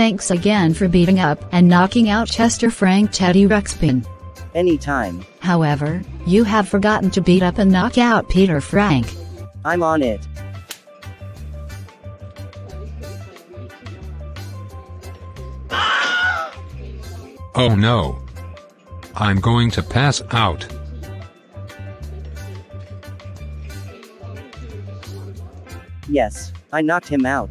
Thanks again for beating up and knocking out Chester Frank Teddy Ruxpin. Anytime. However, you have forgotten to beat up and knock out Peter Frank. I'm on it. Oh no. I'm going to pass out. Yes, I knocked him out.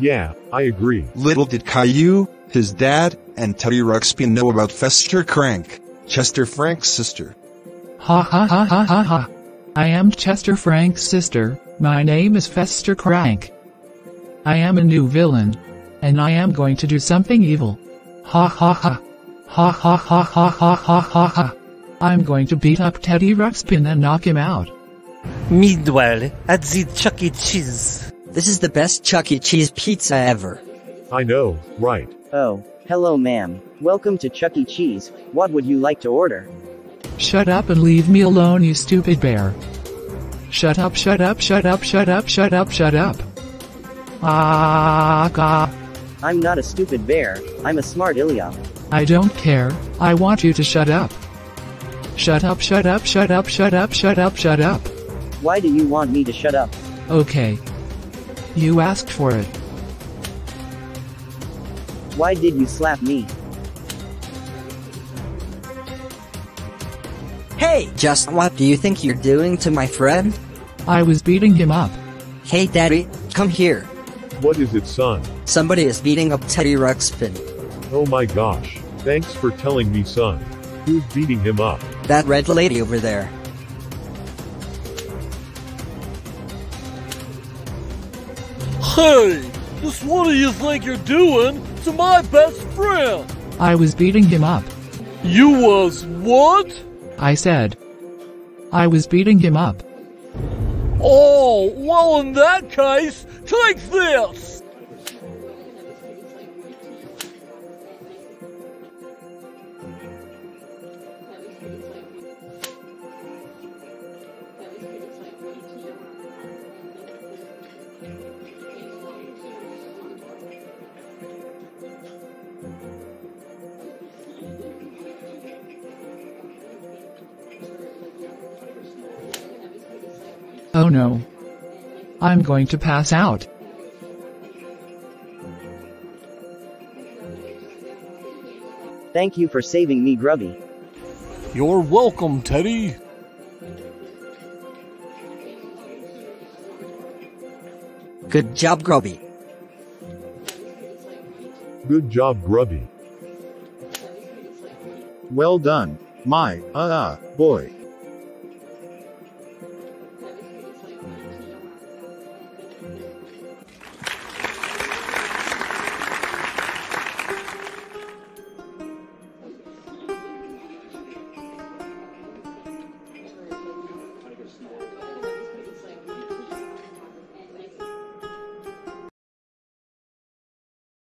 Yeah, I agree. Little did Caillou, his dad, and Teddy Ruxpin know about Phesster Cranck, Chester Frank's sister. Ha ha ha ha ha ha. I am Chester Frank's sister, my name is Phesster Cranck. I am a new villain. And I am going to do something evil. Ha ha ha. Ha ha ha ha ha ha ha ha. I'm going to beat up Teddy Ruxpin and knock him out. Meanwhile, at the Chuck E. Cheese. This is the best Chuck E. Cheese pizza ever. I know, right. Oh, hello ma'am. Welcome to Chuck E. Cheese. What would you like to order? Shut up and leave me alone, you stupid bear. Shut up, shut up, shut up, shut up, shut up, shut up. Ah, God. I'm not a stupid bear, I'm a smart Ilya. I don't care, I want you to shut up. Shut up, shut up, shut up, shut up, shut up, shut up. Why do you want me to shut up? Okay. You asked for it. Why did you slap me? Hey, just what do you think you're doing to my friend? I was beating him up. Hey, Daddy, come here. What is it, son? Somebody is beating up Teddy Ruxpin. Oh my gosh. Thanks for telling me, son. Who's beating him up? That red lady over there. Hey, just what do you think you're doing to my best friend? I was beating him up. You was what? I said. I was beating him up. Oh, well in that case, take this! No. I'm going to pass out. Thank you for saving me, Grubby. You're welcome, Teddy. Good job, Grubby. Good job, Grubby. Well done, my, uh, uh, boy.